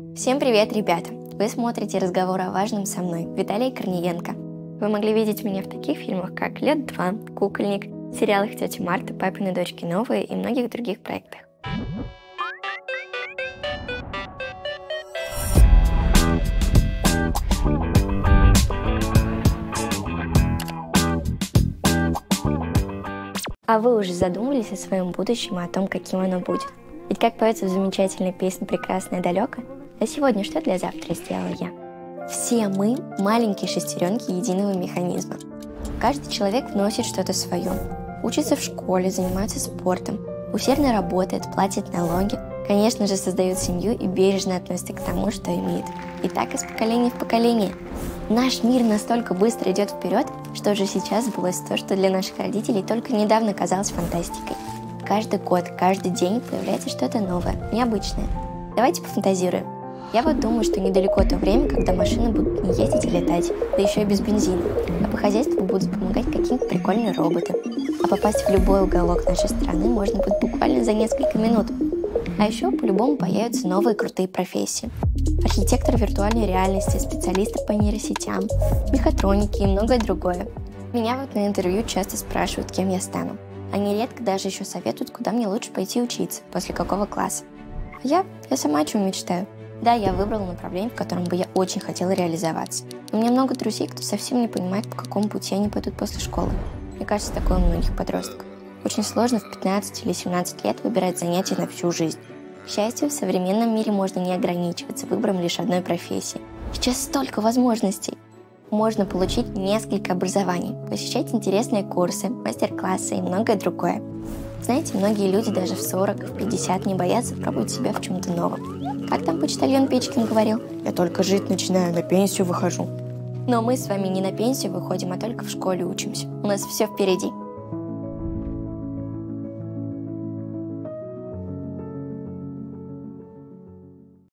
Всем привет, ребята! Вы смотрите разговор о важном со мной, Виталий Корниенко. Вы могли видеть меня в таких фильмах, как «Лет два», «Кукольник», сериалах «Тетя Марта», «Папины дочки новые» и многих других проектах. А вы уже задумывались о своем будущем и о том, каким оно будет? Ведь как поется в замечательной песне «Прекрасное далеко», а сегодня что для завтра сделала я? Все мы – маленькие шестеренки единого механизма. Каждый человек вносит что-то свое. Учится в школе, занимается спортом, усердно работает, платит налоги, конечно же, создает семью и бережно относится к тому, что имеет. И так из поколения в поколение. Наш мир настолько быстро идет вперед, что уже сейчас сбылось то, что для наших родителей только недавно казалось фантастикой. Каждый год, каждый день появляется что-то новое, необычное. Давайте пофантазируем. Я вот думаю, что недалеко то время, когда машины будут не ездить и летать, да еще и без бензина, а по хозяйству будут помогать какие-то прикольные роботы. А попасть в любой уголок нашей страны можно будет буквально за несколько минут. А еще по-любому появятся новые крутые профессии. Архитектор виртуальной реальности, специалисты по нейросетям, мехатроники и многое другое. Меня вот на интервью часто спрашивают, кем я стану. Они редко даже еще советуют, куда мне лучше пойти учиться, после какого класса. А я, я сама о чем мечтаю. Да, я выбрала направление, в котором бы я очень хотела реализоваться. У меня много друзей, кто совсем не понимает, по какому пути они пойдут после школы. Мне кажется, такое у многих подростков. Очень сложно в 15 или 17 лет выбирать занятия на всю жизнь. К счастью, в современном мире можно не ограничиваться выбором лишь одной профессии. Сейчас столько возможностей. Можно получить несколько образований, посещать интересные курсы, мастер-классы и многое другое. Знаете, многие люди даже в 40, в 50 не боятся пробовать себя в чем-то новом. Как там почтальон Печкин говорил? Я только жить начинаю, на пенсию выхожу. Но мы с вами не на пенсию выходим, а только в школе учимся. У нас все впереди.